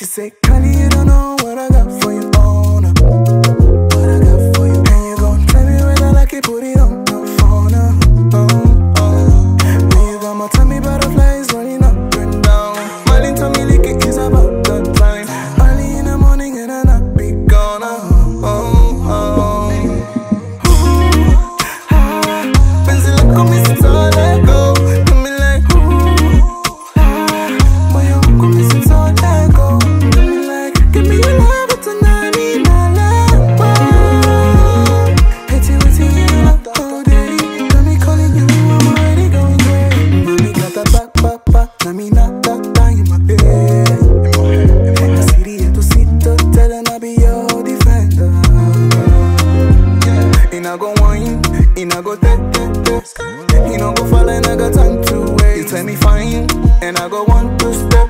She said, Connie, you don't know what I got. a go wine, in a go te te te. In a go fall and I got time to wait. You tell me fine, and I go want to step.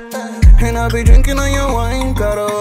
And I be drinking on your wine, caro.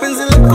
Penzi lako